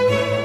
Música